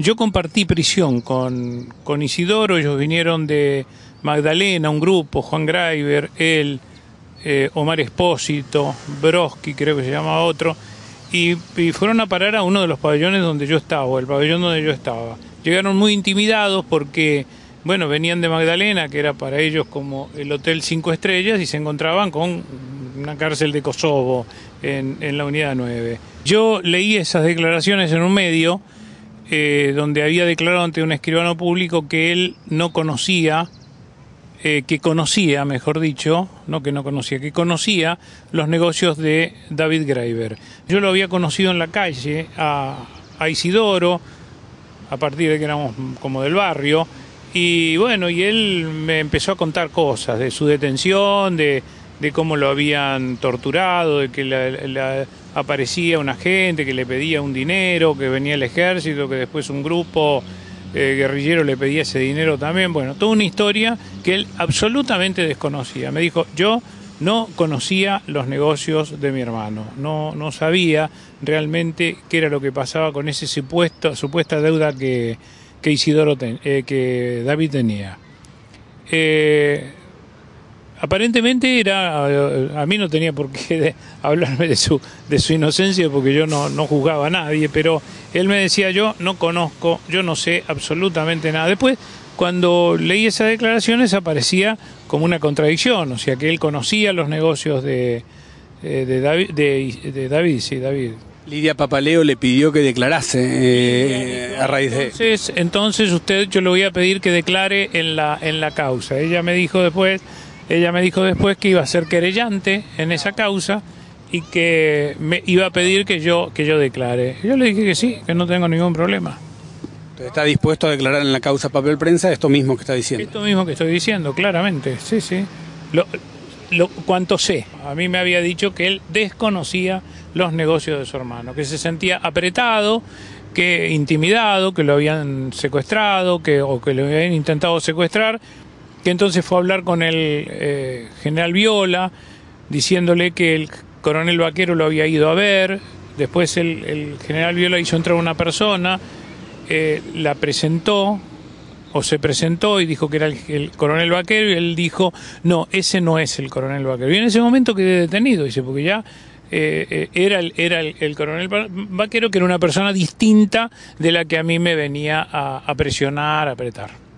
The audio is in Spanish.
Yo compartí prisión con, con Isidoro, ellos vinieron de Magdalena, un grupo, Juan Greiber, él, eh, Omar Espósito, Broski, creo que se llama otro, y, y, fueron a parar a uno de los pabellones donde yo estaba, el pabellón donde yo estaba. Llegaron muy intimidados porque, bueno, venían de Magdalena, que era para ellos como el Hotel Cinco Estrellas, y se encontraban con una cárcel de Kosovo en, en la Unidad 9. Yo leí esas declaraciones en un medio eh, donde había declarado ante un escribano público que él no conocía eh, que conocía, mejor dicho, no que no conocía, que conocía los negocios de David Graeber. Yo lo había conocido en la calle a, a, Isidoro, a partir de que éramos como del barrio, y bueno, y él me empezó a contar cosas de su detención, de, de cómo lo habían torturado, de que la, aparecía un agente que le pedía un dinero, que venía el ejército, que después un grupo eh, guerrillero le pedía ese dinero también. Bueno, toda una historia que él absolutamente desconocía. Me dijo, yo no conocía los negocios de mi hermano, no, no sabía realmente qué era lo que pasaba con supuesto, supuesta deuda que, que Isidoro eh, que David tenía. Eh, aparentemente era a mí no tenía por qué hablarme de su de su inocencia porque yo no, no juzgaba a nadie pero él me decía yo no conozco yo no sé absolutamente nada. Después cuando leí esas declaraciones aparecía como una contradicción o sea que él conocía los negocios de de David de, de David sí David. Lidia Papaleo le pidió que declarase eh, a raíz de entonces entonces usted yo le voy a pedir que declare en la en la causa. Ella me dijo después ella me dijo después que iba a ser querellante en esa causa y que me iba a pedir que yo que yo declare. Yo le dije que sí, que no tengo ningún problema. ¿Está dispuesto a declarar en la causa papel prensa esto mismo que está diciendo? Esto mismo que estoy diciendo, claramente, sí, sí. Lo, lo, cuanto sé, a mí me había dicho que él desconocía los negocios de su hermano, que se sentía apretado, que intimidado, que lo habían secuestrado, que, o que lo habían intentado secuestrar, que entonces fue a hablar con el eh, general Viola, diciéndole que el coronel Vaquero lo había ido a ver, después el, el general Viola hizo entrar una persona, eh, la presentó, o se presentó y dijo que era el, el, coronel Vaquero, y él dijo, no, ese no es el coronel Vaquero. Y en ese momento quedé detenido, dice, porque ya eh, era, el, era el, el, coronel Vaquero, que era una persona distinta de la que a mí me venía a, a presionar, a apretar.